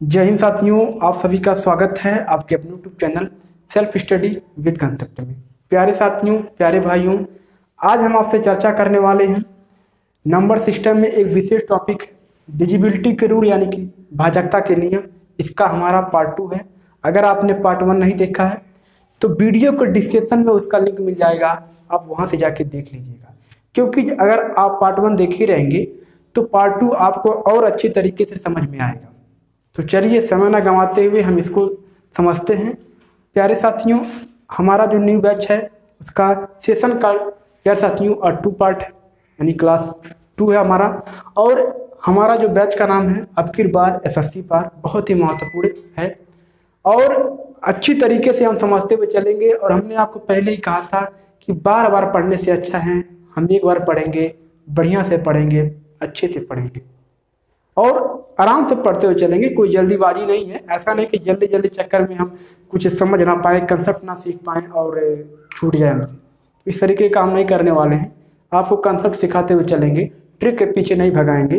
जय हिंद साथियों, आप सभी का स्वागत है आपके अपने YouTube channel self study with concept में। प्यारे साथियों, प्यारे भाइयों, आज हम आपसे चर्चा करने वाले हैं। नंबर सिस्टम में एक विशेष टॉपिक डिजिबिलिटी के रूल यानी कि भाजकता के नियम। इसका हमारा पार्ट टू है। अगर आपने पार्ट वन नहीं देखा है तो वीडियो को डिस्क्रिप्शन में उसका लिंक मिल जाएगा। आप वहाँ से जाके देख लीजिएगा। क्योंकि अगर आप पार्ट वन देख ही रहेंगे तो पार्ट टू आपको और अच्छे तरीके से समझ में आएगा। तो चलिए समय ना गंवाते हुए हम इसको समझते हैं। प्यारे साथियों, हमारा जो न्यू बैच है, उसका सेशन का, प्यारे साथियों और टू पार्ट है। यानी क्लास टू है हमारा। और हमारा जो बैच का नाम है, अब की बार एस एस सी पार, बहुत ही महत्वपूर्ण है। और अच्छी तरीके से हम समझते हुए चलेंगे। और हमने आपको पहले ही कहा था कि बार बार पढ़ने से अच्छा है। हम एक बार पढ़ेंगे, बढ़िया से पढ़ेंगे, अच्छे से पढ़ेंगे। और आराम से पढ़ते हुए चलेंगे, कोई जल्दीबाजी नहीं है। ऐसा नहीं कि जल्दी जल्दी चक्कर में हम कुछ समझ ना पाए कंसेप्ट ना सीख पाए और छूट जाए हमसे इस तरीके काम नहीं करने वाले हैं। आपको कंसेप्ट सिखाते हुए चलेंगे ट्रिक के पीछे नहीं भगाएँगे।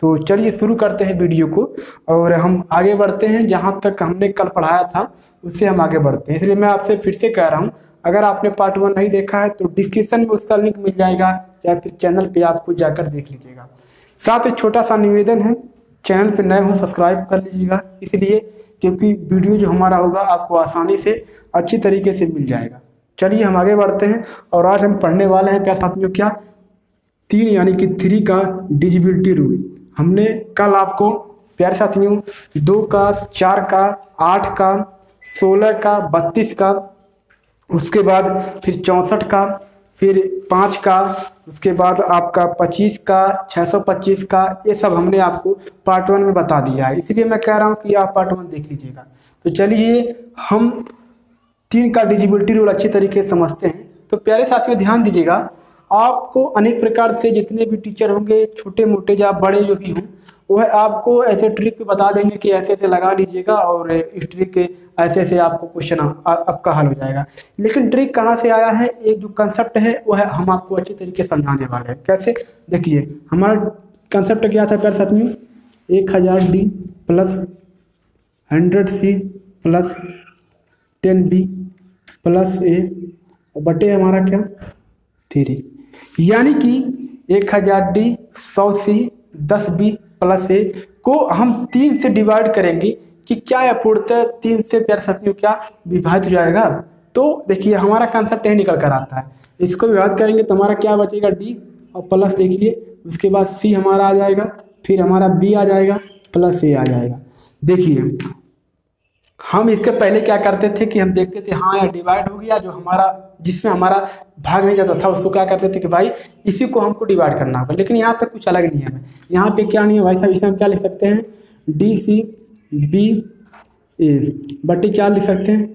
तो चलिए शुरू करते हैं वीडियो को और हम आगे बढ़ते हैं। जहाँ तक हमने कल पढ़ाया था, उससे हम आगे बढ़ते हैं। इसलिए मैं आपसे फिर से कह रहा हूँ, अगर आपने पार्ट वन नहीं देखा है तो डिस्क्रिप्शन में उसका लिंक मिल जाएगा। या फिर चैनल पे आप खुद जाकर देख लीजिएगा। साथ ही छोटा सा निवेदन है, चैनल पर नए हो, सब्सक्राइब कर लीजिएगा। इसलिए क्योंकि वीडियो जो हमारा होगा, आपको आसानी से अच्छी तरीके से मिल जाएगा। चलिए हम आगे बढ़ते हैं, और आज हम पढ़ने वाले हैं क्या साथियों क्या? तीन यानी कि थ्री का डिजिबिलिटी रूल। हमने कल आपको, प्यारे साथियों, दो का, चार का, आठ का, सोलह का, बत्तीस का, उसके बाद फिर चौंसठ का फिर पाँच का, उसके बाद आपका पच्चीस का, छः सौ पच्चीस का, ये सब हमने आपको पार्ट वन में बता दिया है। इसीलिए मैं कह रहा हूँ कि आप पार्ट वन देख लीजिएगा। तो चलिए, हम तीन का डिजिबिलिटी रूल अच्छी तरीके से समझते हैं। तो प्यारे साथियों, ध्यान दीजिएगा आपको अनेक प्रकार से जितने भी टीचर होंगे, छोटे मोटे या बड़े जो भी हों, वह आपको ऐसे ट्रिक पे बता देंगे कि ऐसे ऐसे लगा लीजिएगा और इस ट्रिक के ऐसे ऐसे आपको क्वेश्चन आपका हल हो जाएगा। लेकिन ट्रिक कहाँ से आया है? एक जो कंसेप्ट है, वह हम आपको अच्छे तरीके से समझाने वाले हैं। कैसे? देखिए, हमारा कंसेप्ट क्या था प्यार साथ एक हज़ार D plus hundred C plus ten B plus A बटे हमारा क्या? थ्री यानी कि एक हज़ार डी, सौ सी, दस बी प्लस ए को हम तीन से डिवाइड करेंगे कि क्या यह पूर्णतः तीन से प्यार साथियों क्या विभाजित हो जाएगा? तो देखिए, हमारा कंसेप्ट यही निकल कर आता है। इसको विभाजित करेंगे तो हमारा क्या बचेगा? डी और प्लस देखिए, उसके बाद सी हमारा आ जाएगा, फिर हमारा बी आ जाएगा, प्लस ए आ जाएगा। देखिए, हम इसके पहले क्या करते थे कि हम देखते थे हाँ यार डिवाइड हो गया, जो हमारा जिसमें हमारा भाग नहीं जाता था, उसको क्या करते थे कि भाई इसी को हमको डिवाइड करना होगा। लेकिन यहाँ पे कुछ अलग नियम है। यहाँ पे क्या नियम भाई साहब, इसे हम क्या लिख सकते हैं? डी सी बी ए बटी क्या लिख सकते हैं?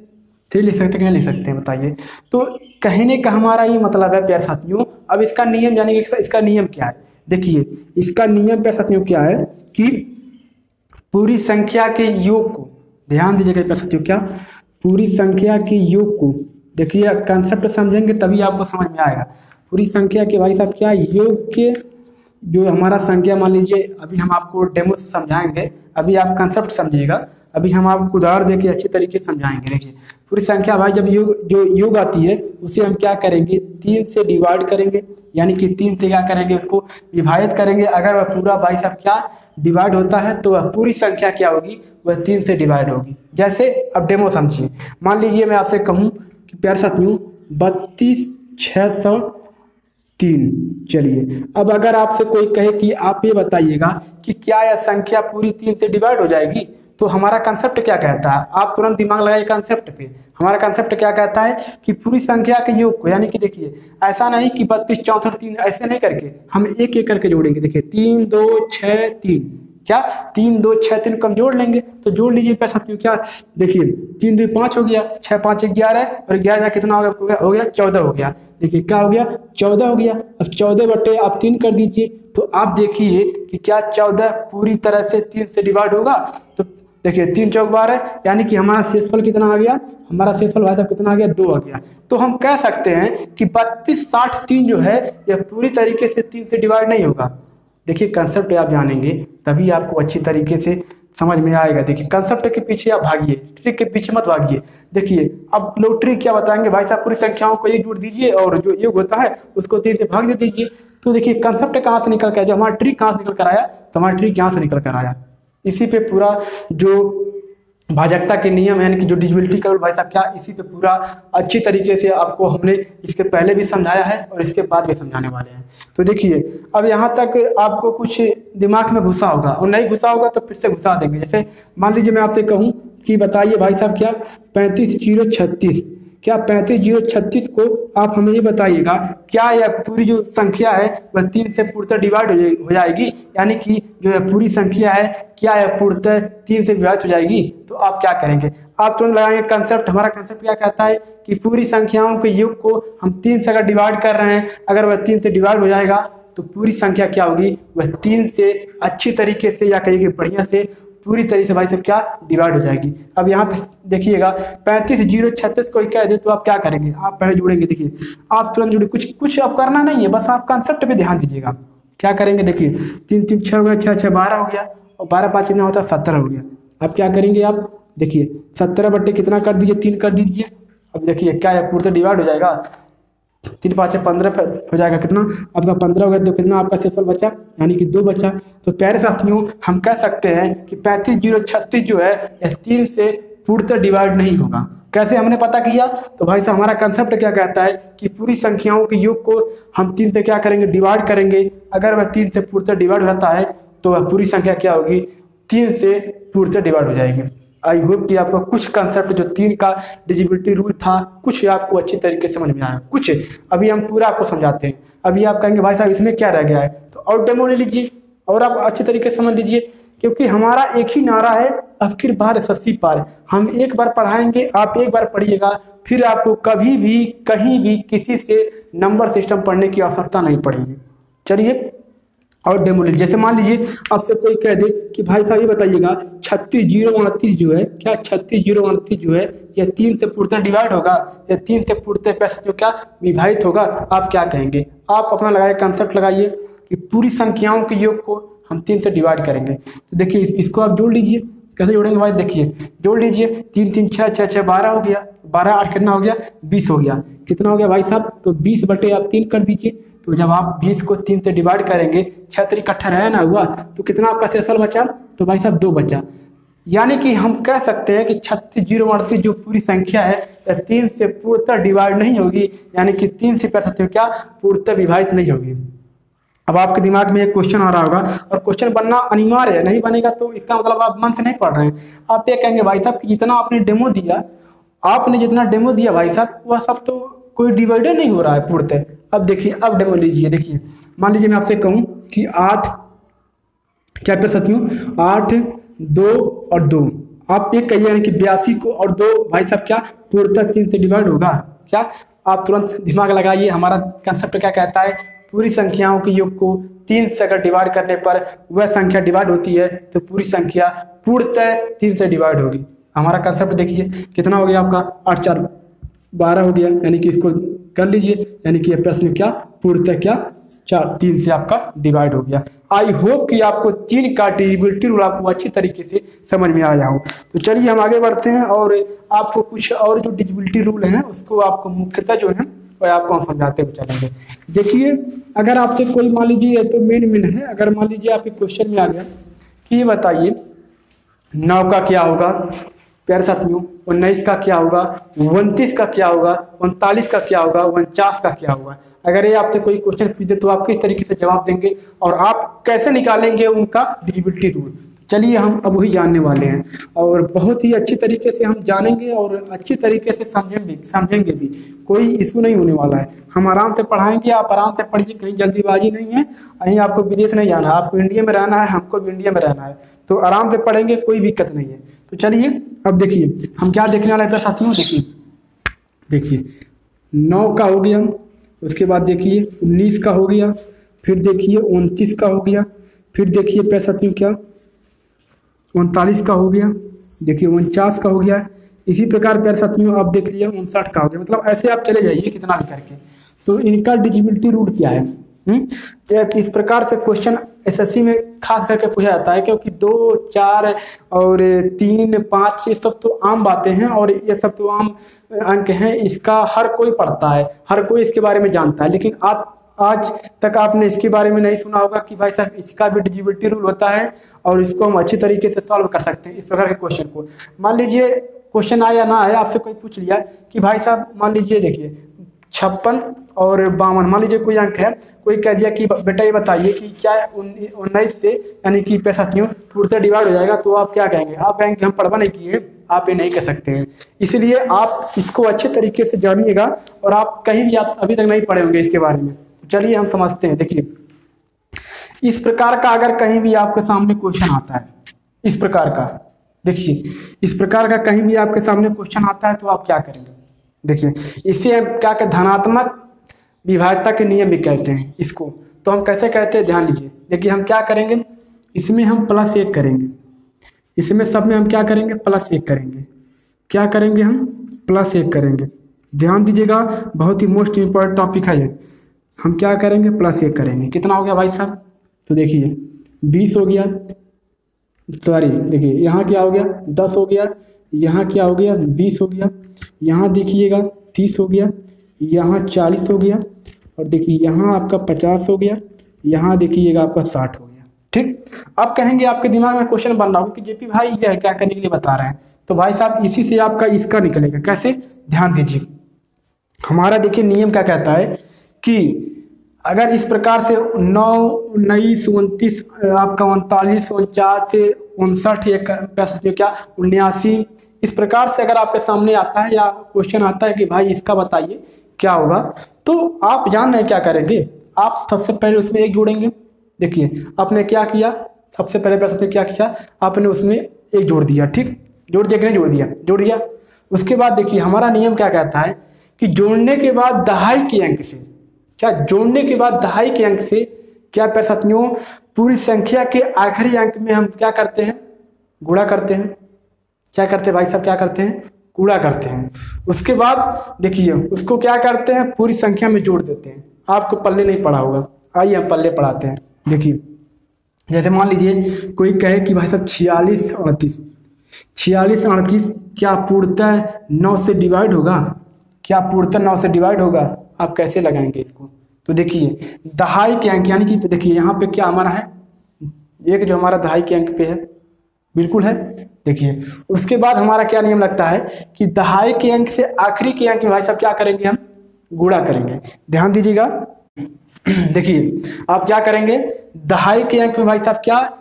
थ्री लिख सकते हैं क्या लिख सकते हैं? बताइए। तो कहने का हमारा ये मतलब है, प्यार साथियों, अब इसका नियम यानी कि इसका नियम क्या है? देखिए, इसका नियम प्यार साथियों क्या है कि पूरी संख्या के योग को, ध्यान दीजिएगा प्यार साथियों, क्या? पूरी संख्या के योग को देखिए कंसेप्ट समझेंगे तभी आपको समझ में आएगा। पूरी संख्या के भाई साहब, क्या योग के जो हमारा संख्या, मान लीजिए, अभी हम आपको डेमो से समझाएँगे, अभी आप कंसेप्ट समझिएगा, अभी हम आपको उदाहरण देके अच्छे तरीके से समझाएँगे। देखिए, पूरी संख्या भाई, जब योग, जो योग आती है, उसे हम क्या करेंगे? तीन से डिवाइड करेंगे, यानी कि तीन से क्या करेंगे? उसको विभाजित करेंगे। अगर वह पूरा भाई साहब क्या डिवाइड होता है तो वह पूरी संख्या क्या होगी? वह तीन से डिवाइड होगी। जैसे, अब डेमो समझिए। मान लीजिए, मैं आपसे कहूँ प्यार साथियों बत्तीस छः सौ तीन। चलिए, अब अगर आपसे कोई कहे कि आप ये बताइएगा कि क्या यह संख्या पूरी तीन से डिवाइड हो जाएगी तो हमारा कंसेप्ट क्या कहता है? आप तुरंत दिमाग लगाइए कंसेप्ट पे। हमारा कंसेप्ट क्या कहता है कि पूरी संख्या के योग को, यानी कि देखिए, ऐसा नहीं कि बत्तीस, चौंसठ, तीन, ऐसे नहीं करके, हम एक एक करके जोड़ेंगे। देखिए, तीन, दो छः तीन। क्या? तीन, दो छः तीन कम जोड़ लेंगे तो जोड़ लीजिए पैसा साथियों क्या? देखिए, तीन, दो, पाँच हो गया छः पाँच ग्यारह, और ग्यारह कितना हो गया हो गया चौदह हो गया। देखिए, क्या हो गया? चौदह हो गया। अब चौदह बटे आप तीन कर दीजिए तो आप देखिए कि क्या चौदह पूरी तरह से तीन से डिवाइड होगा? तो देखिए, तीन चौक बारह, यानी कि हमारा शेषफल कितना आ गया? हमारा शेषफल भाई साहब कितना आ गया? दो आ गया। तो हम कह सकते हैं कि बत्तीस, साठ, तीन जो है, यह पूरी तरीके से तीन से डिवाइड नहीं होगा। देखिए कंसेप्ट आप जानेंगे, तभी आपको अच्छी तरीके से समझ में आएगा। देखिए कंसेप्ट के पीछे आप भागिए ट्रिक के पीछे मत भागिए। देखिए, अब लोग ट्रिक क्या बताएँगे? भाई साहब, पूरी संख्याओं को एक जोड़ दीजिए और जो योग होता है, उसको तीन से भाग दे दीजिए। तो देखिए कंसेप्ट कहाँ से निकल कर आया? जो हमारा ट्रिक कहाँ से निकल कर आया? तो हमारा ट्रिक यहाँ से निकल कर आया। इसी पे पूरा जो भाजकता के नियम है कि जो डिजिबिलिटी का भाई साहब, क्या इसी पे पूरा अच्छी तरीके से आपको हमने इसके पहले भी समझाया है और इसके बाद भी समझाने वाले हैं। तो देखिए, अब यहाँ तक आपको कुछ दिमाग में घुसा होगा और नहीं घुसा होगा तो फिर से घुसा देंगे। जैसे मान लीजिए मैं आपसे कहूँ कि बताइए भाई साहब क्या? पैंतीस ज़ीरो छत्तीस। क्या पैंतीस ज़ीरो छत्तीस को आप हमें ये बताइएगा, क्या यह पूरी जो संख्या है, वह तीन से पूर्णतः डिवाइड हो जाएगी? यानी कि जो यह पूरी संख्या है, क्या यह पूर्णतः तीन से विभाजित हो जाएगी? तो आप क्या करेंगे? आप तुरंत लगाएँगे कंसेप्ट हमारा कंसेप्ट क्या कहता है कि पूरी संख्याओं के युग को हम तीन से अगर डिवाइड कर रहे हैं, अगर वह तीन से डिवाइड हो जाएगा तो पूरी संख्या क्या होगी? वह तीन से अच्छी तरीके से या कहिए बढ़िया से पूरी तरीके से भाई सब क्या डिवाइड हो जाएगी। अब यहाँ पे देखिएगा, पैंतीस ज़ीरो छत्तीस को कह दे तो आप क्या करेंगे? आप पहले जुड़ेंगे, देखिए। आप तुरंत जुड़े, कुछ कुछ आप करना नहीं है, बस आप कंसेप्ट पे ध्यान दीजिएगा। क्या करेंगे, देखिए, तीन तीन छः हो गया छः छः बारह हो गया, और बारह, पाँच कितना होता है सत्तर हो गया। अब क्या करेंगे आप? देखिए सत्तर बट्टे कितना कर दीजिए? तीन कर दीजिए। अब देखिए, क्या है पूरा डिवाइड हो जाएगा? तीन पाँच पंद्रह हो जाएगा कितना? आपका पंद्रह हो गया तो कितना आपका शेषफल बचा? यानी कि दो बचा। तो प्यारे साथियों, हम कह सकते हैं कि पैंतीस ज़ीरो छत्तीस जो है, यह तीन से पूर्णतः डिवाइड नहीं होगा। कैसे हमने पता किया? तो भाई साहब, हमारा कंसेप्ट क्या कहता है कि पूरी संख्याओं के योग को हम तीन से क्या करेंगे? डिवाइड करेंगे। अगर वह तीन से पूर्णतः डिवाइड होता है तो वह पूरी संख्या क्या होगी? तीन से पूर्णतः डिवाइड हो जाएगी। आई होप कि आपको कुछ कंसेप्ट जो तीन का डिजिबिलिटी रूल था, कुछ आपको अच्छी तरीके से समझ में आया। कुछ, अभी हम पूरा आपको समझाते हैं। अभी आप कहेंगे, भाई साहब, इसमें क्या रह गया है? तो और डेमो ले लीजिए, और आप अच्छी तरीके से समझ लीजिए, क्योंकि हमारा एक ही नारा है आखिर बार सस्सी पार। हम एक बार पढ़ाएँगे, आप एक बार पढ़िएगा, फिर आपको कभी भी, कहीं भी किसी से नंबर सिस्टम पढ़ने की आवश्यकता नहीं पड़ेगी। चलिए और डेमो जैसे मान लीजिए आपसे कोई कह दे कि भाई साहब ये बताइएगा छत्तीस ज़ीरो उनतीस जो है क्या छत्तीस ज़ीरो उनतीस जो है या तीन से पूर्णतः डिवाइड होगा? या तीन से पूर्णतः पैसा जो क्या विभाजित होगा? आप क्या कहेंगे? आप अपना लगाए कंसेप्ट लगाइए कि पूरी संख्याओं के योग को हम तीन से डिवाइड करेंगे। तो देखिए इस, इसको आप जोड़ लीजिए। कैसे जोड़ेंगे भाई? देखिए जोड़ लीजिए। तीन तीन छः छः छः बारह हो गया। बारह आठ कितना हो गया? बीस हो गया। कितना हो गया भाई साहब? तो बीस बटे आप तीन कर दीजिए। तो जब आप बीस को तीन से डिवाइड करेंगे छः तरीक अट्ठारह है ना हुआ तो कितना आपका शेषफल बचा? तो भाई साहब दो बचा। यानी कि हम कह सकते हैं कि छत्तीस ज़ीरो अड़तीस जो पूरी संख्या है तीन से पूर्णतः डिवाइड नहीं होगी, यानी कि तीन से कर सकते हो क्या? पूर्णतः विभाजित नहीं होगी। अब आपके दिमाग में एक क्वेश्चन आ रहा होगा, और क्वेश्चन बनना अनिवार्य है, नहीं बनेगा तो इसका मतलब आप मन से नहीं पढ़ रहे हैं। आप ये कहेंगे, भाई साहब कि जितना आपने डेमो दिया, आपने जितना डेमो दिया, भाई साहब, वह सब तो कोई डिवाइडर नहीं हो रहा है पूर्णतः। अब देखिए, अब डेमो लीजिए। देखिए, मान लीजिए मैं आपसे कहूँ कि आठ, क्या कर सकती हूँ? आठ, दो और दो। आप एक कहिए, यानी कि बयासी को और दो, भाई साहब, क्या पूर्णतः तीन से डिवाइड होगा? क्या? आप तुरंत दिमाग लगाइए, हमारा कंसेप्ट क्या कहता है? पूरी संख्याओं के योग को तीन से अगर डिवाइड करने पर वह संख्या डिवाइड होती है तो पूरी संख्या पूर्णतः तीन से डिवाइड होगी। हमारा कंसेप्ट देखिए, कितना हो गया आपका? आठ, चार, बारह हो गया, यानी कि इसको कर लीजिए, यानी कि यह प्रश्न क्या, पूर्णतः क्या, चार, तीन से आपका डिवाइड हो गया। आई होप कि आपको तीन का डिविबिलिटी रूल आपको अच्छी तरीके से समझ में आया हो। तो चलिए हम आगे बढ़ते हैं और आपको कुछ और जो डिजिबिलिटी रूल हैं, उसको आपको मुख्यतः जो है, वह आपको हम समझाते हुए चलेंगे। देखिए, अगर आपसे कोई मान लीजिए तो मेन मेन है, अगर मान लीजिए आपके क्वेश्चन में आ गया कि ये बताइए नौ का क्या होगा? प्यारे साथियों, उन्नीस का क्या होगा, उनतीस का क्या होगा, उनतालीस का क्या होगा, उनचास का क्या होगा? अगर ये आपसे कोई क्वेश्चन पूछ दे तो आप किस तरीके से जवाब देंगे और आप कैसे निकालेंगे उनका डिजिबिलिटी रूल चलिए हम अब वही जानने वाले हैं और बहुत ही अच्छी तरीके से हम जानेंगे और अच्छी तरीके से समझेंगे समझेंगे भी। कोई इशू नहीं होने वाला है। हम आराम से पढ़ाएँगे, आप आराम से पढ़िए, कहीं जल्दीबाजी नहीं है। कहीं आपको विदेश नहीं जाना है, आपको इंडिया में रहना है, हमको भी इंडिया में रहना है। तो आराम से पढ़ेंगे, कोई दिक्कत नहीं है। तो चलिए, अब देखिए, हम क्या देखने वाले हैं साथियों? देखिए देखिए, नौ का हो गया। उसके बाद देखिए, उन्नीस का हो गया। फिर देखिए, उनतीस का हो गया। फिर देखिए पैसा साथियों, क्या? उनतालीस का हो गया, देखिए उनचास का हो गया। इसी प्रकार प्यार साथियों, आप देख लिया, उनसठ का हो गया। मतलब ऐसे आप चले जाइए कितना भी करके। तो इनका डिजिबिलिटी रूट क्या है? हम्म? ये इस प्रकार से क्वेश्चन एसएससी में खास करके पूछा जाता है, क्योंकि दो, चार और तीन, पाँच, ये सब तो आम बातें हैं और ये सब तो आम अंक हैं। इसका हर कोई पढ़ता है, हर कोई इसके बारे में जानता है, लेकिन आप आज तक आपने इसके बारे में नहीं सुना होगा कि भाई साहब, इसका भी डिजिबिलिटी रूल होता है और इसको हम अच्छी तरीके से सॉल्व कर सकते हैं इस प्रकार के क्वेश्चन को। मान लीजिए क्वेश्चन आया ना आया, आपसे कोई पूछ लिया कि भाई साहब, मान लीजिए देखिए, छप्पन और बावन, मान लीजिए कोई अंक है, कोई कह दिया कि बेटा ये बताइए कि क्या उन्नीस से यानी कि पैंसठियों पूर्णतः डिवाइड हो जाएगा तो आप क्या कहेंगे? आप कहेंगे हम पढ़वा नहीं किए, आप ये नहीं कह सकते हैं। इसलिए आप इसको अच्छे तरीके से जानिएगा और आप कहीं भी आप अभी तक नहीं पढ़े होंगे इसके बारे में। चलिए हम समझते हैं, देखिए। इस प्रकार का अगर कहीं भी आपके सामने क्वेश्चन आता है, इस प्रकार का, देखिए, इस प्रकार का कहीं भी आपके सामने क्वेश्चन आता है तो आप क्या करेंगे? देखिए, इसे हम क्या कहते धनात्मक विभाजता के नियम भी कहते हैं इसको। तो हम कैसे कहते हैं, ध्यान दीजिए। देखिए, हम क्या करेंगे? इसमें हम प्लस एक करेंगे। इसमें सब में हम क्या करेंगे? प्लस एक करेंगे। क्या करेंगे हम? प्लस एक करेंगे। ध्यान दीजिएगा, बहुत ही मोस्ट इंपॉर्टेंट टॉपिक है ये। हम क्या करेंगे? प्लस एक करेंगे। कितना हो गया भाई साहब? तो देखिए, बीस हो गया। सॉरी देखिए, यहाँ क्या हो गया? दस हो गया। यहाँ क्या हो गया? बीस हो गया। यहाँ देखिएगा, तीस हो गया। यहाँ चालीस हो गया। और देखिए, यहाँ आपका पचास हो गया। यहाँ देखिएगा, आपका साठ हो गया। ठीक? अब कहेंगे, आपके दिमाग में क्वेश्चन बन रहा हो कि जेपी भाई ये क्या करने के लिए बता रहे हैं? तो भाई साहब, इसी से आपका इसका निकलेगा। कैसे? ध्यान दीजिए। हमारा देखिए नियम क्या कहता है कि अगर इस प्रकार से नौ, उन्नीस, उनतीस, आपका उनतालीस, उनचास से उनसठ एक पैंसठ क्या? उन्यासी। इस प्रकार से अगर आपके सामने आता है या क्वेश्चन आता है कि भाई इसका बताइए, क्या होगा? तो आप जान रहे क्या करेंगे? आप सबसे पहले उसमें एक जोड़ेंगे। देखिए, आपने क्या किया? सबसे पहले पैसा में क्या किया? आपने उसमें एक जोड़ दिया, ठीक? जोड़ दिया कि नहीं जोड़ दिया जोड़ दिया। उसके बाद देखिए, हमारा नियम क्या कहता है कि जोड़ने के बाद दहाई के अंक से क्या जोड़ने के बाद दहाई के अंक से क्या पैसठियों पूरी संख्या के आखिरी अंक में हम क्या करते हैं? गुणा करते हैं। क्या करते हैं भाई साहब? क्या करते हैं? कूड़ा करते हैं। उसके बाद देखिए, उसको क्या करते हैं? पूरी संख्या में जोड़ देते हैं। आपको पल्ले नहीं पढ़ा होगा। आइए हम पल्ले पढ़ाते हैं। देखिए, जैसे मान लीजिए, कोई कहे कि भाई साहब छियालीस अड़तीस। छियालीस अड़तीस क्या पूर्णतः नौ से डिवाइड होगा? क्या पूर्णतः नौ से डिवाइड होगा? आप कैसे लगाएँगे इसको? तो देखिए, दहाई के अंक, यानी कि देखिए, यहाँ पे क्या हमारा है? एक जो हमारा दहाई के अंक पे है, बिल्कुल है। देखिए, उसके बाद हमारा क्या नियम लगता है कि दहाई के अंक से आखिरी के अंक में भाई साहब क्या करेंगे हम? गुड़ा करेंगे। ध्यान दीजिएगा। देखिए, आप क्या करेंगे? दहाई के अंक में भाई साहब क्या?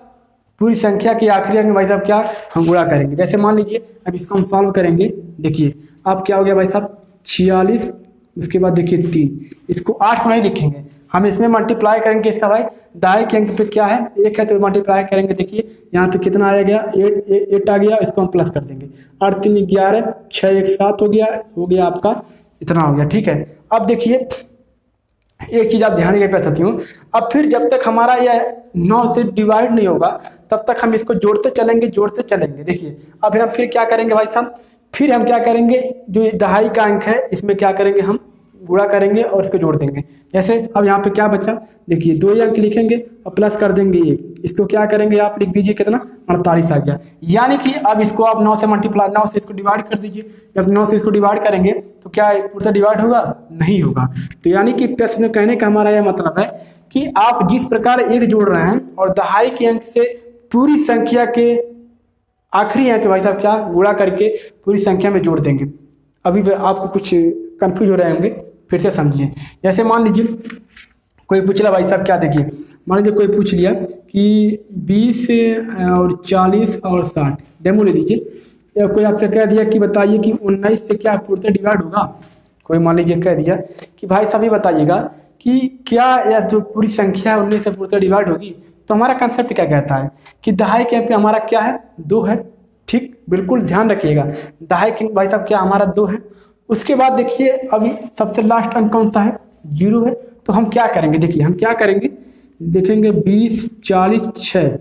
पूरी संख्या के आखिरी अंक में भाई साहब क्या? हम गुड़ा करेंगे। जैसे मान लीजिए, अब इसको हम सॉल्व करेंगे। देखिए आप क्या हो गया भाई साहब? छियालीस उसके बाद देखिए तीन। इसको आठ को नहीं लिखेंगे। हम इसमें मल्टीप्लाई करेंगे इसका भाई। दाएँ के अंक पे क्या है? एक है तो मल्टीप्लाई करेंगे। देखिए, यहाँ पे कितना आया गया? एट एट आ गया। इसको हम प्लस कर देंगे। आठ तीन ग्यारह छः एक सात हो गया। हो गया आपका इतना हो गया। ठीक है? अब देखिए, एक चीज़ आप ध्यान देकर सकती हूँ अब फिर जब तक हमारा यह नौ से डिवाइड नहीं होगा, तब तक हम इसको जोड़ते चलेंगे जोड़ते चलेंगे। देखिए, अब हम फिर क्या करेंगे भाई साहब? फिर हम क्या करेंगे? जो दहाई का अंक है, इसमें क्या करेंगे हम? गुणा करेंगे और इसको जोड़ देंगे। जैसे अब यहाँ पे क्या बचा? देखिए, दो अंक लिखेंगे और प्लस कर देंगे एक इसको क्या करेंगे आप? लिख दीजिए कितना? अड़तालीस आ गया। यानी कि अब इसको आप नौ से मल्टीप्लाई नौ से इसको डिवाइड कर दीजिए। जब नौ से इसको डिवाइड करेंगे तो क्या पूरा डिवाइड होगा? नहीं होगा। तो यानी कि प्रश्न कहने का हमारा यह मतलब है कि आप जिस प्रकार एक जोड़ रहे हैं और दहाई के अंक से पूरी संख्या के आखिरी अंक भाई साहब क्या गुणा करके पूरी संख्या में जोड़ देंगे। अभी आपको कुछ कंफ्यूज हो रहे होंगे, फिर से समझिए। जैसे मान लीजिए, कोई पूछ भाई साहब क्या देखिए? मान लीजिए कोई पूछ लिया कि बीस और चालीस, और साठ। डेमो ले लीजिए। या कोई आपसे कह दिया कि बताइए कि उन्नीस से क्या पूर्णतः डिवाइड होगा? कोई मान लीजिए कह दिया कि, भाई साहब ये बताइएगा कि क्या यह जो पूरी संख्या है उन्नीस से पूर्णतः डिवाइड होगी तो हमारा कंसेप्ट क्या कहता है? कि दहाई के पे हमारा क्या है? दो है। ठीक? बिल्कुल ध्यान रखिएगा। दहाई के भाई साहब क्या हमारा दो है? उसके बाद देखिए, अभी सबसे लास्ट अंक कौन सा है? ज़ीरो है। तो हम क्या करेंगे? देखिए, हम क्या करेंगे? देखेंगे, बीस, चालीस छः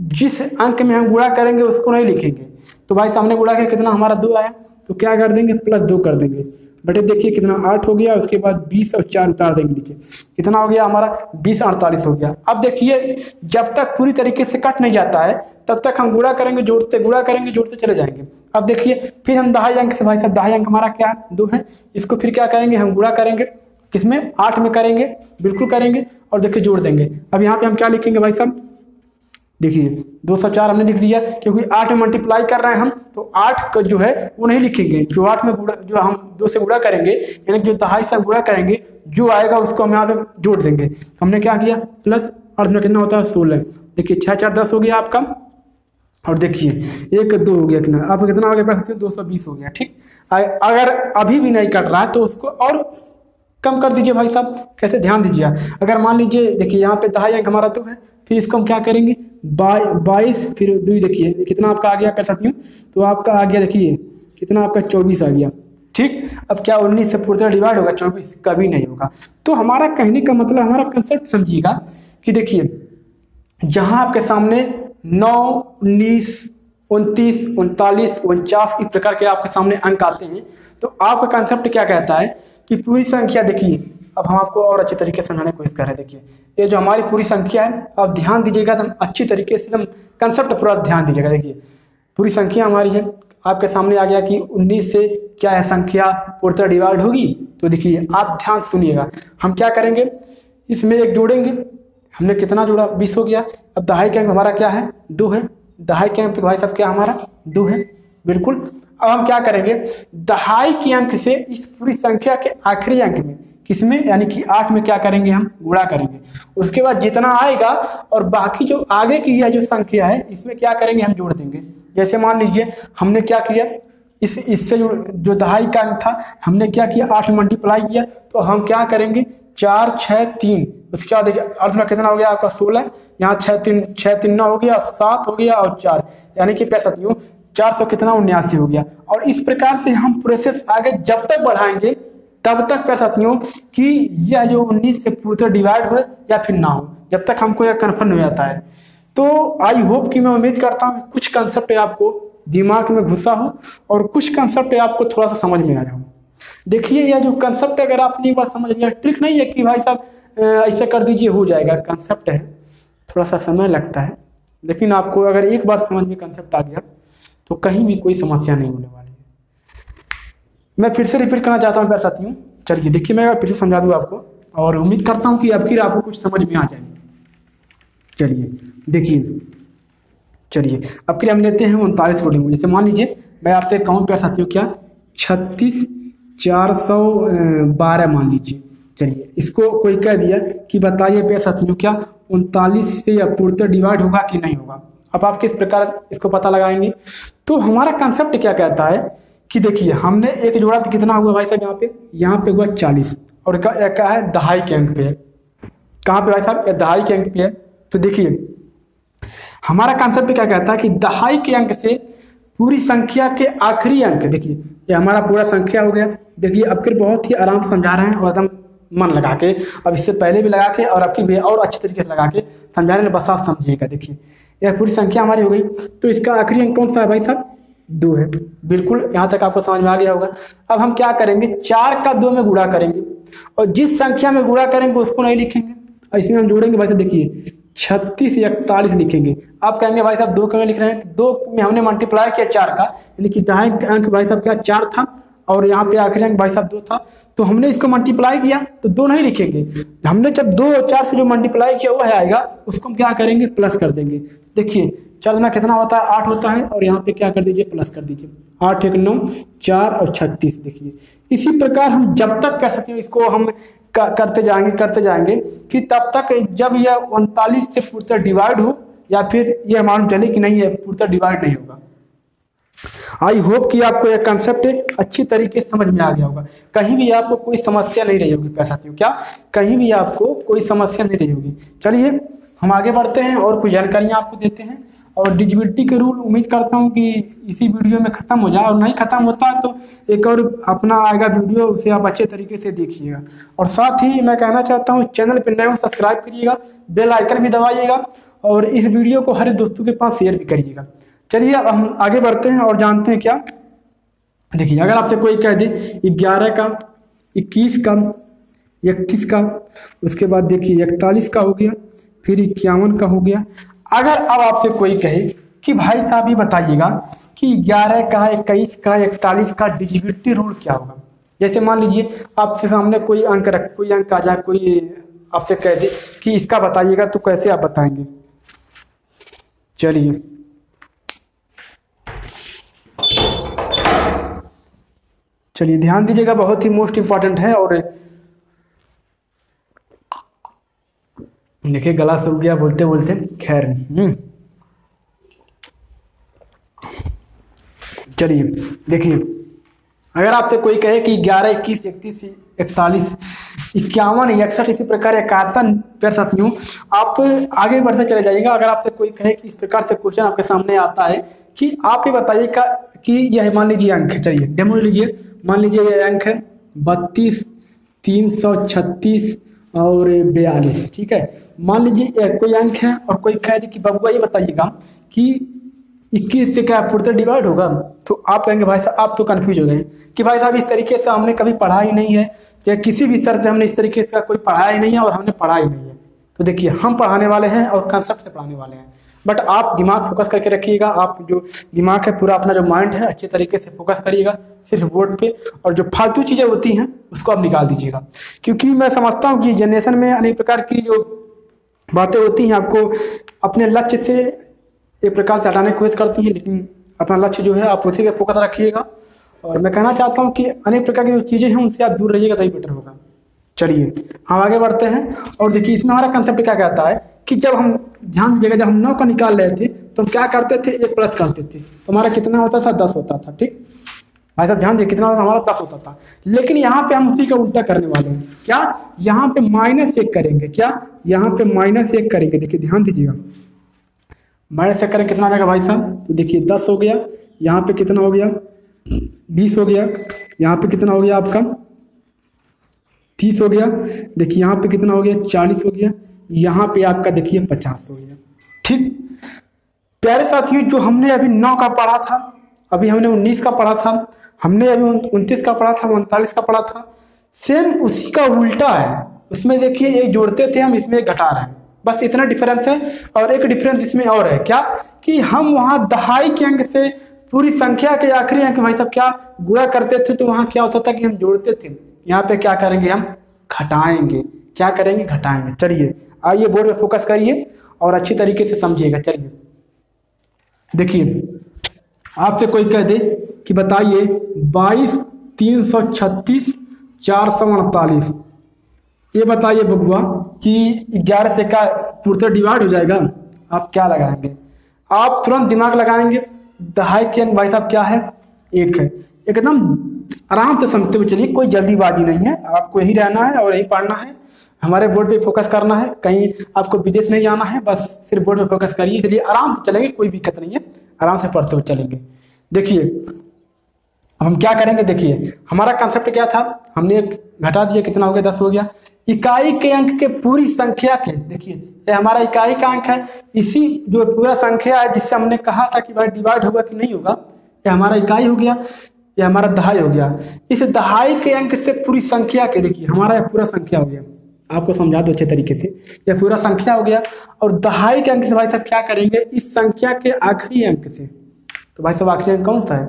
जिस अंक में हम गुणा करेंगे, उसको नहीं लिखेंगे। तो भाई सामने गुणा किया, कितना हमारा दो आया? तो क्या कर देंगे? प्लस दो कर देंगे। बटे देखिए कितना आठ हो गया, उसके बाद बीस और चार उतार देंगे नीचे। कितना हो गया हमारा? बीस अड़तालीस हो गया। अब देखिए, जब तक पूरी तरीके से कट नहीं जाता है, तब तक हम गुड़ा करेंगे, जोड़ते गुड़ा करेंगे, जोड़ते चले जाएँगे। अब देखिए, फिर हम दहाई अंक से, भाई साहब दहाई अंक हमारा क्या? दो है। इसको फिर क्या करेंगे? हम गुड़ा करेंगे। किसमें? आठ में करेंगे, बिल्कुल करेंगे और देखिए जोड़ देंगे। अब यहाँ पे हम क्या लिखेंगे, भाई साहब? देखिए, दो सौ चार हमने लिख दिया, क्योंकि आठ में मल्टीप्लाई कर रहे हैं हम तो आठ का जो है, वो नहीं लिखेंगे। जो आठ में गुड़ा जो हम दो से गुड़ा करेंगे, यानी जो दहाई से गुड़ा करेंगे, जो आएगा उसको हम यहाँ पे जोड़ देंगे। तो हमने क्या किया? प्लस अर्थ में कितना होता है? सोलह। देखिए छः चार, दस हो गया आपका। और देखिए, एक, दो हो गया कितना? आप कितना हो गया? पैसा दो सौ बीस हो गया, ठीक? अगर अभी भी नहीं कट रहा है तो उसको और कम कर दीजिए भाई साहब, कैसे ध्यान दीजिए अगर मान लीजिए, देखिए यहाँ पे दहाई अंक हमारा तो है फिर इसको हम क्या करेंगे? बाई, बाईस, फिर दो देखिए, कितना आपका आ गया, कर सकती हूँ? तो आपका आ गया, देखिए, कितना आपका, चौबीस आ गया। ठीक? अब क्या उन्नीस से पूरी डिवाइड होगा? चौबीस, कभी नहीं होगा। तो हमारा कहने का मतलब हमारा कंसेप्ट समझिएगा कि देखिए, जहाँ आपके सामने नौ, उन्नीस, उनतीस, उनतालीस, उनचास इस प्रकार के आपके सामने अंक आते हैं तो आपका कंसेप्ट क्या कहता है कि पूरी संख्या देखिए, अब हम आपको और अच्छे तरीके से समझाने की कोशिश कर रहे हैं। देखिए, ये जो हमारी पूरी संख्या है, आप ध्यान दीजिएगा तो अच्छी तरीके से एकदम कंसेप्ट पूरा ध्यान दीजिएगा। देखिए, पूरी संख्या हमारी है, आपके सामने आ गया कि 19 से क्या है संख्या, पूर्णतः डिवाइड होगी? तो देखिए, आप ध्यान सुनिएगा। हम क्या करेंगे? इसमें एक जोड़ेंगे। हमने कितना जोड़ा? बीस हो गया। अब दहाई के अंक हमारा क्या है? दो है। दहाई के अंक भाई साहब, क्या हमारा? दो है। बिल्कुल। अब हम क्या करेंगे? दहाई के अंक से इस पूरी संख्या के आखिरी अंक में, किसमें, यानी कि आठ में क्या करेंगे हम? गुणा करेंगे। उसके बाद जितना आएगा और बाकी जो आगे की यह जो संख्या है, इसमें क्या करेंगे हम? जोड़ देंगे। जैसे मान लीजिए, हमने क्या किया? इस, इससे जो जो दहाई का अंक था, हमने क्या किया? आठ मल्टीप्लाई किया। तो हम क्या करेंगे? चार छः तीन। उसके बाद देखिए, अर्थ में कितना हो गया? आपका सोलह। यहाँ छः तीन छः तीन नौ हो गया, सात हो गया और चार। यानी कि पैसा तीन चार सौ कितना उन्यासी हो गया। और इस प्रकार से हम प्रोसेस आगे जब तक बढ़ाएँगे, तब तक कर सकती हूँ कि यह जो उन्नीस से पूरी डिवाइड हो या फिर ना हो, जब तक हमको यह कन्फर्म हो जाता है। तो आई होप कि मैं उम्मीद करता हूँ कुछ कंसेप्ट आपको दिमाग में घुसा हो और कुछ कंसेप्ट आपको थोड़ा सा समझ में आ जाओ देखिए, यह जो कंसेप्ट अगर आपने एक बार समझ लिया ट्रिक नहीं है कि भाई साहब ऐसे कर दीजिए, हो जाएगा। कंसेप्ट है थोड़ा सा समय लगता है। लेकिन आपको अगर एक बार समझ में कंसेप्ट आ गया तो कहीं भी कोई समस्या नहीं होने वाली है। मैं फिर से रिपीट करना चाहता हूँ, प्यार साथियों। चलिए, देखिए, मैं फिर से समझा दूँ आपको और उम्मीद करता हूँ कि अब फिर आपको कुछ समझ में आ जाए। चलिए, देखिए, चलिए, अब फिर हम लेते हैं उनतालीस कोडिंग जैसे मान लीजिए, मैं आपसे कहूँ, प्यार साथियों, क्या? छत्तीस चार सौ बारह मान लीजिए। चलिए, इसको कोई कह दिया कि बताइए, प्यार साथियों, क्या उनतालीस से अपूर्त डिवाइड होगा कि नहीं होगा? अब आप किस प्रकार इसको पता लगाएँगे? तो हमारा कंसेप्ट क्या कहता है कि देखिए, हमने एक जोड़ा कितना हुआ भाई साहब यहाँ पे? यहाँ पे हुआ चालीस। और क्या है? दहाई के अंक पे है। कहाँ पे भाई साहब? दहाई के अंक पे है। तो देखिए, हमारा कॉन्सेप्ट क्या कहता है कि दहाई के अंक से पूरी संख्या के आखिरी अंक, देखिए, ये हमारा पूरा संख्या हो गया। देखिए, अब फिर बहुत ही आराम से समझा रहे हैं और एकदम मन लगा के अब इससे पहले भी लगा के और आपकी भी और अच्छे तरीके से लगा के समझा रहे बस आप समझिएगा। देखिए, यह पूरी संख्या हमारी हो गई। तो इसका आखिरी अंक कौन सा है भाई साहब? दो है। बिल्कुल, यहाँ तक आपको समझ में आ गया होगा। अब हम क्या करेंगे? चार का दो में गुड़ा करेंगे। और जिस संख्या में गुड़ा करेंगे, उसको नहीं लिखेंगे। और इसमें हम जोड़ेंगे भाई साहब, देखिए, छत्तीस, इकतालीस लिखेंगे। आप कहेंगे, भाई साहब, दो क्यों लिख रहे हैं? दो में हमने मल्टीप्लाई किया चार का। यानी कि दाएँ अंक भाई साहब, क्या चार था? और यहाँ पे आखिरी अंक भाई साहब दो था तो हमने इसको मल्टीप्लाई किया तो दो नहीं लिखेंगे। हमने जब दो और चार से जो मल्टीप्लाई किया, वो है आएगा, उसको हम क्या करेंगे? प्लस कर देंगे। देखिए चार में कितना होता है? आठ होता है, और यहाँ पे क्या कर दीजिए? प्लस कर दीजिए। आठ, एक, नौ, चार और छत्तीस, देखिए। इसी प्रकार हम जब तक कर सकते हैं, इसको हम करते जाएँगे करते जाएँगे, कि तब तक जब यह उनतालीस से पूर्ता डिवाइड हो, या फिर यह मालूम चले कि नहीं है पूर्ता डिवाइड नहीं होगा। आई होप कि आपको यह कंसेप्ट अच्छी तरीके से समझ में आ गया होगा। कहीं भी आपको कोई समस्या नहीं रही होगी, प्यार साथियों, क्या? कहीं भी आपको कोई समस्या नहीं रही होगी। चलिए, हम आगे बढ़ते हैं और कुछ जानकारियाँ आपको देते हैं। और डिजिबिलिटी के रूल, उम्मीद करता हूँ कि इसी वीडियो में ख़त्म हो जाए। और नहीं ख़त्म होता तो एक और अपना आएगा वीडियो, उसे आप अच्छे तरीके से देखिएगा। और साथ ही मैं कहना चाहता हूँ, चैनल पर नए हो, सब्सक्राइब करिएगा, बेल आइकन भी दबाइएगा। और इस वीडियो को हर दोस्तों के पास शेयर भी करिएगा। चलिए अब हम आगे बढ़ते हैं और जानते हैं क्या? देखिए, अगर आपसे कोई कह दे, ग्यारह का, इक्कीस का, इकतीस का, उसके बाद देखिए, इकतालीस का हो गया, फिर इक्यावन का हो गया। अगर अब आपसे कोई कहे कि, भाई साहब, ये बताइएगा कि ग्यारह का, इक्कीस का, इकतालीस का डिजिबिलिटी रूल क्या होगा? जैसे मान लीजिए, आपसे सामने कोई अंक रख, कोई अंक आ जाए कोई आपसे कह दे कि, इसका बताइएगा तो कैसे आप बताएँगे? चलिए चलिए ध्यान दीजिएगा बहुत ही मोस्ट इंपॉर्टेंट है और देखिए गला सूख गया बोलते बोलते खैर हम्म। चलिए देखिए अगर आपसे कोई कहे कि ग्यारह इक्कीस इकतीस इकतालीस इक्यावन इकसठ इसी प्रकार इकहत्तर प्यार साथियों आप आगे बढ़ते चले जाइएगा अगर आपसे कोई कहे कि इस प्रकार से क्वेश्चन आपके सामने आता है कि आप ये बताइएगा कि यह मान लीजिए अंक है। चलिए, डेमो लीजिए। मान लीजिए यह अंक है बत्तीस, तीन सौ छत्तीस और बयालीस। ठीक है? मान लीजिए कोई अंक है और कोई कह दे कि बबुआ ये बताइएगा कि इक्कीस से क्या पुरते डिवाइड होगा? तो आप कहेंगे, भाई साहब, आप तो कन्फ्यूज़ हो गए कि भाई साहब, इस तरीके से हमने कभी पढ़ा ही नहीं है चाहे किसी भी सर से हमने इस तरीके से कोई पढ़ाया ही नहीं है और हमने पढ़ा ही नहीं है। तो देखिए, हम पढ़ाने वाले हैं और कंसेप्ट से पढ़ाने वाले हैं। बट आप दिमाग फोकस करके रखिएगा, आप जो दिमाग है पूरा अपना जो माइंड है, अच्छे तरीके से फोकस करिएगा, सिर्फ़ बोर्ड पे, और जो फालतू चीज़ें होती हैं, उसको आप निकाल दीजिएगा। क्योंकि मैं समझता हूँ कि जनरेशन में अनेक प्रकार की जो बातें होती हैं, आपको अपने लक्ष्य से एक प्रकार से हटाने की कोशिश करती हैं, लेकिन अपना लक्ष्य जो है, आप उसी पर फोकस रखिएगा। और मैं कहना चाहता हूँ कि अनेक प्रकार की जो चीज़ें हैं, उनसे आप दूर रहिएगा तो तभी बेटर होगा। चलिए, हम आगे बढ़ते हैं। और देखिए, इसमें हमारा कंसेप्ट क्या कहता है? कि जब हम ध्यान दीजिएगा जब हम नौ का निकाल रहे थे तो हम क्या करते थे? एक प्लस करते थे। तो हमारा कितना होता था? दस होता था, ठीक? भाई साहब, ध्यान दीजिए कितना होता हमारा दस होता था। लेकिन यहाँ पे हम उसी का उल्टा करने वाले हैं। क्या? यहाँ पे माइनस एक करेंगे। क्या? यहाँ पे माइनस एक करेंगे। देखिए, ध्यान दीजिएगा। माइनस एक करेंगे, कितना आ जाएगा भाई साहब? तो देखिए, दस हो गया। यहाँ पे कितना हो गया? बीस हो गया। यहाँ पे कितना हो गया आपका? तीस हो गया। देखिए, यहाँ पे कितना हो गया? चालीस हो गया। यहाँ पे आपका देखिए पचास हो गया। ठीक। प्यारे साथियों जो हमने अभी नौ का पढ़ा था अभी हमने उन्नीस का पढ़ा था हमने अभी उनतीस का पढ़ा था उनतालीस का पढ़ा था सेम उसी का उल्टा है। उसमें देखिए एक जोड़ते थे हम इसमें घटा रहे हैं। बस इतना डिफरेंस है और एक डिफरेंस इसमें और है। क्या? कि हम वहाँ दहाई के अंक से पूरी संख्या के आखिरी अंक भाई साहब क्या गुणा करते थे तो वहाँ क्या होता था कि हम जोड़ते थे? यहाँ पे क्या करेंगे हम? घटाएँगे। क्या करेंगे? घटाएँगे। चलिए, आइए बोर्ड में फोकस करिए और अच्छी तरीके से समझिएगा। चलिए, देखिए, आपसे कोई कह दे कि बताइए, बाईस, तीन सौ छत्तीस, चार सौ अड़तालीस ये बताइए बबुआ कि ग्यारह से का पूर्त डिवाइड हो जाएगा। आप क्या लगाएँगे? आप तुरंत दिमाग लगाएँगे, दहाई के भाई साहब क्या है? एक है। एकदम आराम से समझते हुए चलिए, कोई जल्दीबाजी नहीं है। आपको यही रहना है और यही पढ़ना है। हमारे बोर्ड पे फोकस करना है, कहीं आपको विदेश नहीं जाना है, बस सिर्फ़ बोर्ड पे फोकस करिए इसलिए आराम से चलेंगे, कोई दिक्कत नहीं है, आराम से पढ़ते हुए चलेंगे। देखिए, हम क्या करेंगे, देखिए, हमारा कंसेप्ट क्या था? हमने घटा दिया, कितना हो गया? दस हो गया। इकाई के अंक के पूरी संख्या के, देखिए, ये हमारा इकाई का अंक है, इसी जो पूरा संख्या है, जिससे हमने कहा था कि भाई डिवाइड होगा कि नहीं होगा, ये हमारा इकाई हो गया, ये हमारा दहाई हो गया। इस दहाई के अंक से पूरी संख्या के, देखिए, हमारा यह पूरा संख्या हो गया। आपको समझा दो अच्छे तरीके से। यह पूरा संख्या हो गया, और दहाई के अंक से भाई साहब क्या करेंगे? इस संख्या के आखिरी अंक से। तो भाई साहब, आखिरी अंक कौन सा है?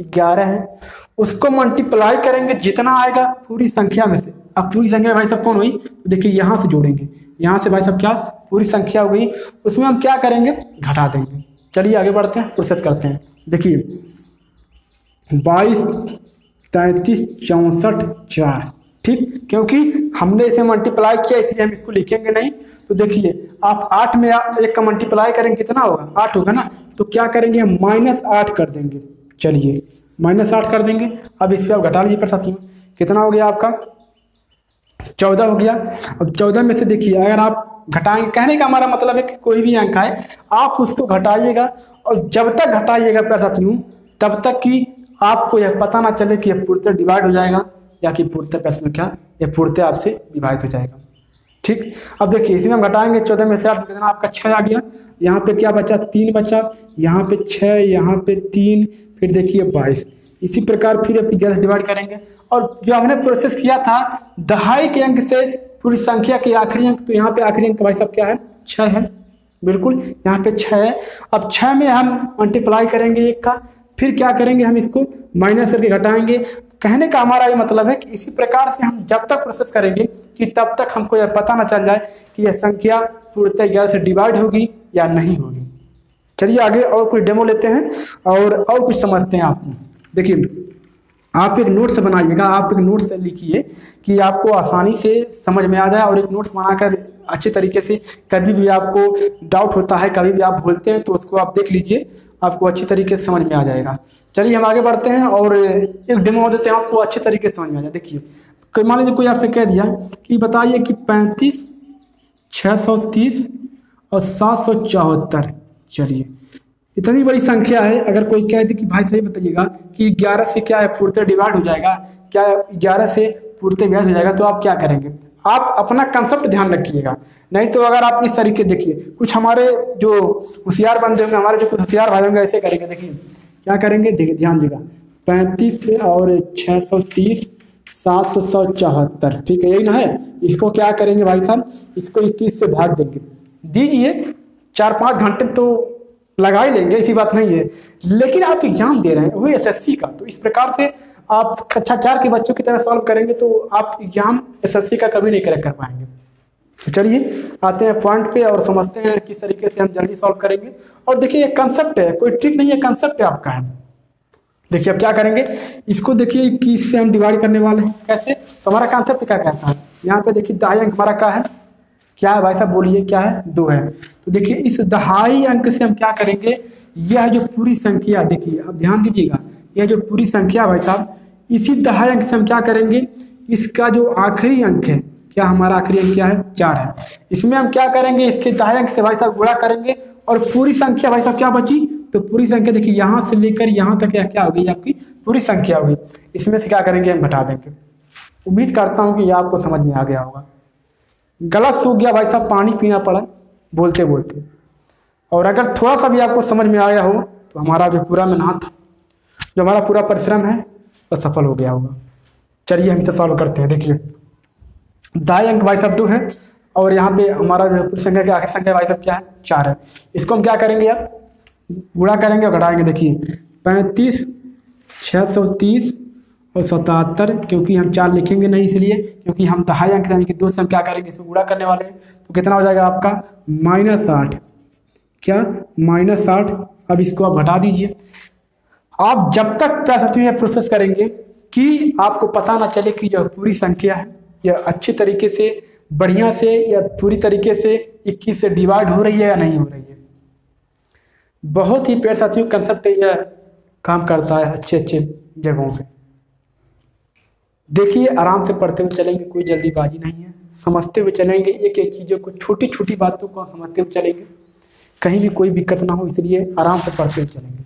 ग्यारह है। उसको मल्टीप्लाई करेंगे, जितना आएगा पूरी संख्या में से। अब पूरी संख्या भाई साहब कौन हुई? तो देखिए, यहाँ से जोड़ेंगे। यहाँ से भाई साहब क्या? पूरी संख्या हो गई। उसमें हम क्या करेंगे? घटा देंगे। चलिए आगे बढ़ते हैं प्रोसेस करते हैं। देखिए, बाईस, तैंतीस, चौंसठ, चार। ठीक? क्योंकि हमने इसे मल्टीप्लाई किया, इसलिए हम इसको लिखेंगे नहीं। तो देखिए, आप आठ में एक का मल्टीप्लाई करेंगे, कितना होगा? आठ होगा ना? तो क्या करेंगे हम? माइनस आठ कर देंगे। चलिए माइनस आठ कर देंगे। अब इस पर आप घटा लीजिए पर साथियों। कितना हो गया आपका? चौदह हो गया। अब चौदह में से देखिए, अगर आप घटाएँगे, कहने का हमारा मतलब है कि कोई भी अंक आए, आप उसको घटाइएगा। और जब तक घटाइएगा, प्यार साथियों, तब तक कि आपको यह पता ना चले कि यह पूर्णतः डिवाइड हो जाएगा। या कि पूर्णतः प्रश्न क्या यह पूर्णतः आपसे विभाजित हो जाएगा। ठीक? अब देखिए इसमें हम घटाएँगे चौदह में से आठ कितना आपका छः आ गया। यहाँ पे क्या बचा? तीन बचा। यहाँ पे छः यहाँ पे तीन, फिर देखिए बाईस। इसी प्रकार फिर अपनी ग्यारह डिवाइड करेंगे। और जो हमने प्रोसेस किया था, दहाई के अंक से पूरी संख्या के आखिरी अंक तो यहाँ पे आखिरी अंक भाई साहब क्या है? छः है। बिल्कुल, यहाँ पे छः है। अब छः में हम मल्टीप्लाई करेंगे एक का। फिर क्या करेंगे हम इसको? माइनस करके घटाएँगे। कहने का हमारा ये मतलब है कि इसी प्रकार से हम जब तक प्रोसेस करेंगे कि तब तक हमको यह पता ना चल जाए कि यह संख्या पूर्णतः ग्यारह से डिवाइड होगी या नहीं होगी। चलिए आगे और कुछ डेमो लेते हैं और और कुछ समझते हैं आप। देखिए आप एक नोट्स बनाइएगा, आप एक नोट्स लिखिए कि आपको आसानी से समझ में आ जाए और एक नोट्स बनाकर अच्छे तरीके से कभी भी आपको डाउट होता है, कभी भी आप भूलते हैं तो उसको आप देख लीजिए, आपको अच्छी तरीके से समझ में आ जाएगा। चलिए हम आगे बढ़ते हैं और एक डेमो देते हैं, आपको अच्छे तरीके से समझ में आ जाए। देखिए, कोई मान लीजिए कोई आपसे कह दिया कि बताइए कि पैंतीस छः सौ तीस और सात सौ चौहत्तर, चलिए। इतनी बड़ी संख्या है, अगर कोई कह दे कि भाई सही बताइएगा कि ग्यारह से क्या है पूर्ते डिवाइड हो जाएगा, क्या ग्यारह से पूर्ते ब्याज हो जाएगा तो आप क्या करेंगे? आप अपना कंसेप्ट ध्यान रखिएगा। नहीं तो अगर आप इस तरीके देखिए, कुछ हमारे जो होशियार बंदे होंगे, हमारे जो कुछ होशियार भाई होंगे, ऐसे करेंगे, देखिए, क्या करेंगे? देखिए, ध्यान दीजिएगा। पैंतीस और छः सौ तीस, सात सौ चौहत्तर, ठीक है, यही ना है? इसको क्या करेंगे भाई साहब? इसको इक्कीस से भाग देंगे। दीजिए, चार पाँच घंटे तो लगा ही लेंगे, ऐसी बात नहीं है। लेकिन आप एग्ज़ाम दे रहे हैं वही एसएससी का। तो इस प्रकार से आप कक्षा चार के बच्चों की तरह सॉल्व करेंगे तो आप एग्ज़ाम एसएससी का कभी नहीं करेक्ट कर पाएँगे। तो चलिए, आते हैं पॉइंट पे और समझते हैं किस तरीके से हम जल्दी सॉल्व करेंगे। और देखिए, एक कंसेप्ट है, कोई ट्रिक नहीं है कंसेप्ट है आपका। है देखिए, अब क्या करेंगे? इसको देखिए इक्कीस से हम डिवाइड करने वाले हैं। कैसे? तो हमारा कंसेप्ट क्या कहता है? यहाँ पे देखिए दाई अंक हमारा क्या है? क्या है भाई साहब? बोलिए, क्या है? दो है। तो देखिए, इस दहाई अंक से हम क्या करेंगे? यह जो पूरी संख्या, देखिए, अब ध्यान दीजिएगा, यह जो पूरी संख्या भाई साहब, इसी दहाई अंक से हम क्या करेंगे? इसका जो आखिरी अंक है, क्या हमारा आखिरी अंक क्या है? चार है। इसमें हम क्या करेंगे? इसके दहाई अंक से भाई साहब गुणा करेंगे और पूरी संख्या भाई साहब क्या बची? तो पूरी संख्या, देखिए, यहाँ से लेकर यहाँ तक यह क्या होगी आपकी? पूरी संख्या होगी इसमें से क्या करेंगे? हम घटा देंगे। उम्मीद करता हूँ कि यह आपको समझ में आ गया होगा। गला सूख गया भाई साहब, पानी पीना पड़ा, बोलते बोलते। और अगर थोड़ा सा भी आपको समझ में आया हो तो हमारा जो पूरा मेहनत जो हमारा पूरा परिश्रम है वह तो सफल हो गया होगा। चलिए हम इसे सॉल्व करते हैं, देखिए। दाई अंक भाई साहब दो है, और यहाँ पे हमारा जो पूरी संख्या की आखिरी संख्या भाई साहब क्या है? चार है। इसको हम क्या करेंगे यार? गुणा करेंगे और घटाएँगे, देखिए। पैंतीस छः सौ तीस और सतहत्तर, क्योंकि हम चार लिखेंगे नहीं इसलिए, क्योंकि हम दहाई अंक यानी कि दो से हम क्या करेंगे, इसको गुणा करने वाले हैं। तो कितना हो जाएगा आपका? माइनस साठ क्या? माइनस साठ अब इसको आप घटा दीजिए। आप जब तक क्या सकते हैं प्रोसेस करेंगे कि आपको पता ना चले कि जो पूरी संख्या है, यह अच्छे तरीके से, बढ़िया से, या पूरी तरीके से इक्कीस से डिवाइड हो रही है या नहीं हो रही है। बहुत ही पेड़ साथियों कंसेप्ट यह काम करता है अच्छे अच्छे जगहों पे। देखिए, आराम से पढ़ते हुए चलेंगे, कोई जल्दीबाजी नहीं है। समझते हुए चलेंगे, एक एक चीज़ों को छोटी छोटी बातों को समझते हुए चलेंगे। कहीं भी कोई दिक्कत ना हो, इसलिए आराम से पढ़ते हुए चलेंगे।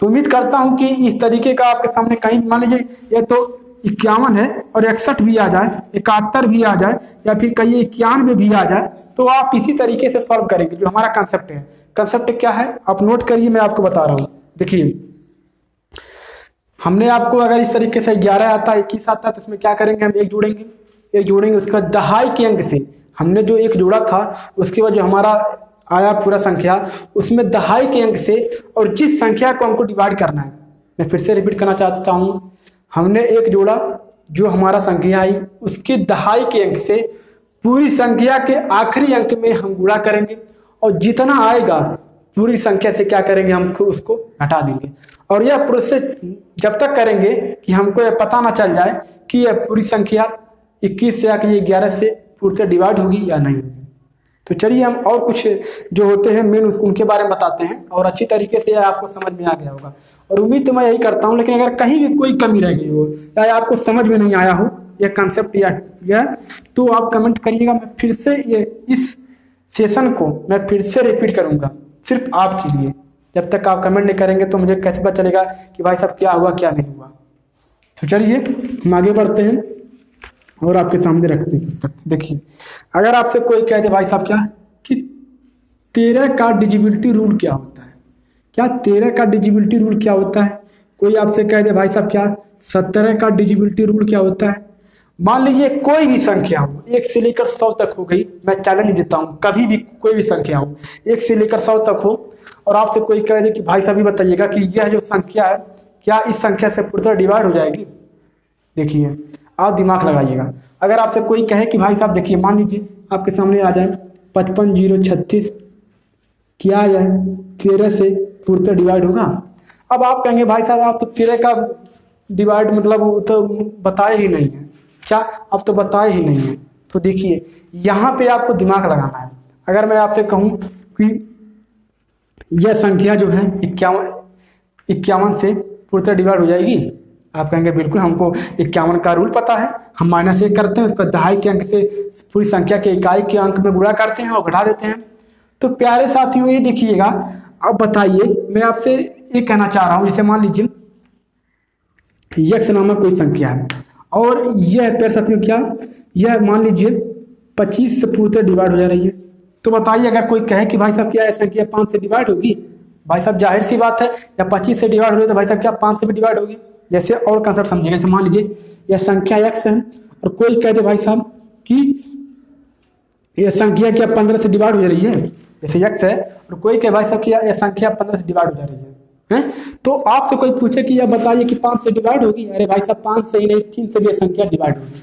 तो उम्मीद करता हूँ कि इस तरीके का आपके सामने कहीं मान लीजिए, ये तो इक्यावन है और इकसठ भी आ जाए, इकहत्तर भी आ जाए, या फिर कहीं इक्यानवे भी आ जाए तो आप इसी तरीके से सॉल्व करेंगे, जो हमारा कंसेप्ट है। कंसेप्ट क्या है? आप नोट करिए, मैं आपको बता रहा हूँ। देखिए हमने आपको अगर इस तरीके से ग्यारह आता है, इक्कीस आता है तो इसमें क्या करेंगे? हम एक जोड़ेंगे। एक जोड़ेंगे, उसके बाद दहाई के अंक से। हमने जो एक जोड़ा था, उसके बाद जो हमारा आया पूरा संख्या, उसमें दहाई के अंक से और जिस संख्या को हमको डिवाइड करना है। मैं फिर से रिपीट करना चाहता हूँ। हमने एक जोड़ा, जो हमारा संख्या आई, उसके दहाई के अंक से पूरी संख्या के आखिरी अंक में हम गुणा करेंगे और जितना आएगा पूरी संख्या से क्या करेंगे हम उसको हटा देंगे। और यह प्रोसेस जब तक करेंगे कि हमको यह पता ना चल जाए कि यह पूरी संख्या इक्कीस से आके ये ग्यारह से पूर्ति डिवाइड होगी या नहीं होगी। तो चलिए हम और कुछ जो होते हैं मेन उनके बारे में बताते हैं और अच्छी तरीके से यह आपको समझ में आ गया होगा। और उम्मीद तो मैं यही करता हूँ, लेकिन अगर कहीं भी कोई कमी रह गई हो, या आपको समझ में नहीं आया हो, यह कंसेप्ट या यह तो आप कमेंट करिएगा। मैं फिर से ये इस सेशन को मैं फिर से रिपीट करूँगा। सिर्फ़ आपके लिए। जब तक आप कमेंट नहीं करेंगे तो मुझे कैसे पता चलेगा कि भाई साहब क्या हुआ, क्या नहीं हुआ? तो चलिए, हम आगे बढ़ते हैं और आपके सामने रखते हैं। पुस्तक देखिए, अगर आपसे कोई कह दे भाई साहब क्या, कि तेरह का डिजिबिलिटी रूल क्या होता है? क्या तेरह का डिजिबिलिटी रूल क्या होता है? कोई आपसे कह दे भाई साहब क्या, सत्रह का डिजिबिलिटी रूल क्या होता है? मान लीजिए कोई भी संख्या हो, एक से लेकर सौ तक हो गई, मैं चैलेंज देता हूँ, कभी भी कोई भी संख्या हो, एक से लेकर सौ तक हो, और आपसे कोई कह दे कि भाई साहब बताइएगा कि यह जो संख्या है, क्या इस संख्या से पूरी तरह डिवाइड हो जाएगी? देखिए, आप दिमाग लगाइएगा। अगर आपसे कोई कहे कि भाई साहब देखिए, मान लीजिए आपके सामने आ जाए, पचपन ज़ीरो छत्तीस, क्या यह तेरह से पूर्णतः डिवाइड होगा? अब आप कहेंगे, भाई साहब, आप तो तेरह का डिवाइड मतलब तो बताए ही नहीं है। क्या? अब तो बताए ही नहीं है। तो देखिए, यहाँ पे आपको दिमाग लगाना है। अगर मैं आपसे कहूँ कि यह संख्या जो है, इक्यावन इक्यावन से पूर्णतः डिवाइड हो जाएगी। आप कहेंगे, बिल्कुल, हमको इक्यावन का रूल पता है। हम माइनस एक करते हैं, उसका दहाई के अंक से पूरी संख्या के इकाई के अंक में गुणा करते हैं और घटा देते हैं। तो प्यारे साथियों, ये देखिएगा। अब बताइए, मैं आपसे ये कहना चाह रहा हूँ, जैसे मान लीजिए, यक्ष नामक कोई संख्या है। और यह प्यारे साथियों क्या? यह मान लीजिए पच्चीस से पूर्णतः डिवाइड हो जा रही है। तो बताइए, अगर कोई कहे कि भाई साहब क्या यह संख्या पाँच से डिवाइड होगी? भाई साहब, ज़ाहिर सी बात है या पच्चीस से डिवाइड हो रही है तो भाई साहब क्या पाँच से भी डिवाइड होगी? जैसे और कंसेप्ट समझेंगे। जैसे मान लीजिए, यह संख्या एक्स है और कोई कह दे भाई साहब कि यह संख्या क्या पंद्रह से डिवाइड हो जा रही है? जैसे एक्स है और कोई कहे भाई साहब क्या यह संख्या पंद्रह से डिवाइड हो जा रही है। हैं? तो आपसे कोई पूछे कि यह बताइए कि पाँच से डिवाइड होगी? अरे भाई साहब, पाँच से ही नहीं, तीन से भी संख्या डिवाइड होगी।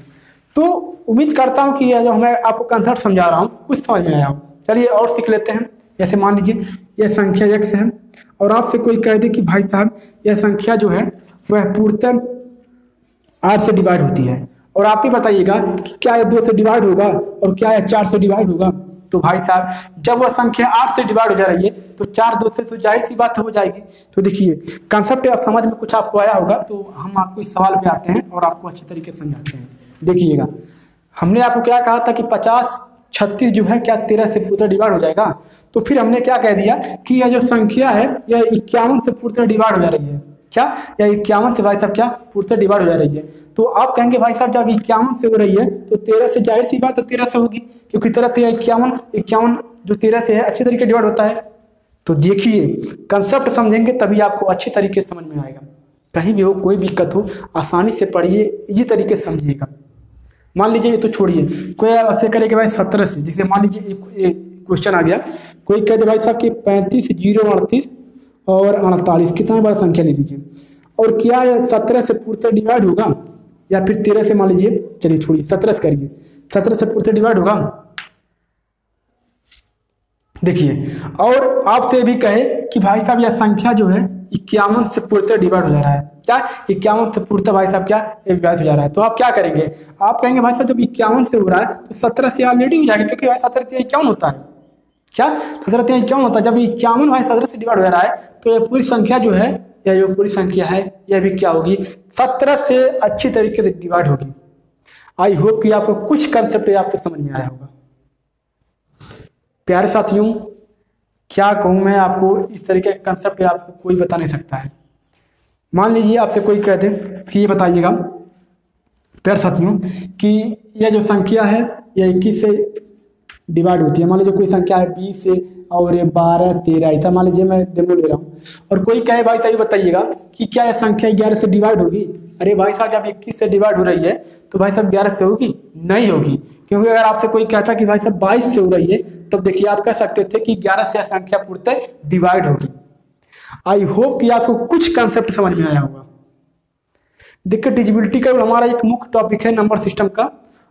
तो उम्मीद करता हूँ कि यह जो मैं आपको कंसेप्ट समझा रहा हूँ कुछ समझ में आया हो। चलिए और सीख लेते हैं। जैसे मान लीजिए, यह संख्या एक्स है। और आपसे कोई कह दे कि भाई साहब, यह संख्या जो है, वह पूर्णतः आठ से डिवाइड होती है। और आप ही बताइएगा कि क्या यह दो से डिवाइड होगा और क्या यह चार से डिवाइड होगा। तो भाई साहब, जब वह संख्या आठ से डिवाइड हो जा रही है तो चार दो से तो ज़ाहिर सी बात हो जाएगी। तो देखिए कंसेप्ट आप समझ में कुछ आपको आया होगा तो हम आपको इस सवाल पे आते हैं और आपको अच्छे तरीके से समझाते हैं। देखिएगा, हमने आपको क्या कहा था कि पचास छत्तीस जो है, क्या तेरह से पूरा डिवाइड हो जाएगा? तो फिर हमने क्या कह दिया कि यह जो संख्या है, यह इक्यावन से पूरा डिवाइड हो जा रही है। क्या? या इक्यावन से भाई साहब क्या? पूर्णतः डिवाइड हो जा रही है। तो आप कहेंगे भाई साहब जब इक्यावन से हो रही है तो तेरह से ज़ाहिर सी बात है तेरह से होगी, क्योंकि तेरह तेरह, इक्यावन इक्यावन जो तेरह से है, अच्छी तरीके डिवाइड होता है। तो देखिए कंसेप्ट समझेंगे तभी आपको अच्छी तरीके से समझ में आएगा। कहीं भी हो, कोई भी दिक्कत हो, आसानी से पढ़िए, इजी तरीके से समझिएगा। मान लीजिए ये तो छोड़िए। कोई आपसे करेगा भाई सत्रह से, जैसे मान लीजिए एक क्वेश्चन आ गया। कोई कहते भाई साहब कि पैंतीस, ज़ीरो, अड़तीस और अड़तालीस। कितना बड़ा संख्या ले लीजिए और क्या सत्रह से पूर्णतः डिवाइड होगा? या फिर तेरह से मान लीजिए, चलिए छोड़िए, सत्रह से करिए। सत्रह से पूर्णतः डिवाइड होगा? देखिए, और आपसे भी कहे कि भाई साहब, यह संख्या जो है, इक्यावन से पूर्णतः डिवाइड हो जा रहा है। क्या? इक्यावन से पूर्णतः भाई साहब क्या? डिवाइड हो जा रहा है। तो आप क्या करेंगे? आप कहेंगे, भाई साहब, जब इक्यावन से हो रहा है तो सत्रह से ऑलरेडी हो जाएगा, क्योंकि भाई सत्रह से इक्यावन होता है। क्या? सत्रह तीन क्यों होता? है जब इक्यावन भाई सत्रह से डिवाइड हो रहा है तो ये पूरी संख्या जो है, या जो पूरी संख्या है, यह भी क्या होगी? सत्रह से अच्छी तरीके से डिवाइड होगी। आई होप कि आपको कुछ कंसेप्ट आपको समझ में आया होगा। प्यारे साथियों, क्या कहूँ मैं आपको? इस तरीके का कंसेप्ट आपको कोई बता नहीं सकता है। मान लीजिए आपसे कोई कह दे कि ये बताइएगा, प्यारे साथियों, कि यह जो संख्या है, यह इक्कीस से डिवाइड होती है। मान लीजिए कोई संख्या है बीस और ये बारह, तेरह, ऐसा मान लीजिए मैं डेमो ले रहा हूँ। और कोई कहे, भाई साहब बताइएगा कि क्या यह संख्या ग्यारह से डिवाइड होगी? अरे भाई साहब, जब इक्कीस से डिवाइड हो रही है तो भाई साहब, ग्यारह से होगी? नहीं होगी। क्योंकि अगर आपसे कोई कहता कि भाई साहब, बाईस से हो रही है, तब देखिए, आप कह सकते थे कि ग्यारह से यह संख्या पूर्णतः डिवाइड होगी। आई होप कि आपको कुछ कंसेप्ट समझ में आया होगा। देखिए, डिजिबिलिटी का हमारा एक मुख्य टॉपिक है नंबर सिस्टम का।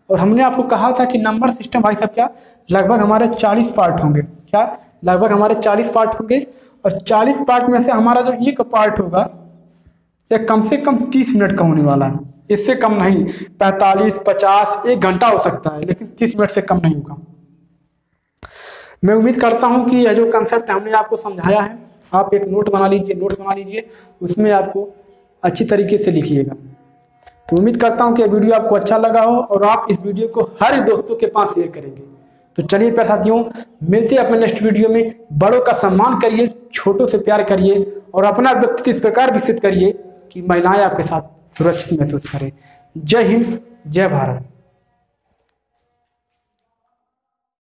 और हमने आपको कहा था कि नंबर सिस्टम भाई साहब क्या? लगभग हमारे चालीस पार्ट होंगे। क्या? लगभग हमारे चालीस पार्ट होंगे। और चालीस पार्ट में से हमारा जो एक पार्ट होगा यह कम से कम तीस मिनट का होने वाला है। इससे कम नहीं, पैंतालीस, पचास, एक घंटा हो सकता है, लेकिन तीस मिनट से कम नहीं होगा। मैं उम्मीद करता हूँ कि यह जो कंसेप्ट हमने आपको समझाया है, आप एक नोट बना लीजिए नोट्स बना लीजिए, उसमें आपको अच्छी तरीके से लिखिएगा। तो उम्मीद करता हूँ कि वीडियो आपको अच्छा लगा हो और आप इस वीडियो को हर दोस्तों के पास शेयर करेंगे। तो चलिए प्यार साथियों, मिलते हैं अपने नेक्स्ट वीडियो में। बड़ों का सम्मान करिए, छोटों से प्यार करिए और अपना व्यक्तित्व इस प्रकार विकसित करिए कि महिलाएँ आपके साथ सुरक्षित महसूस करें। जय हिंद, जय भारत।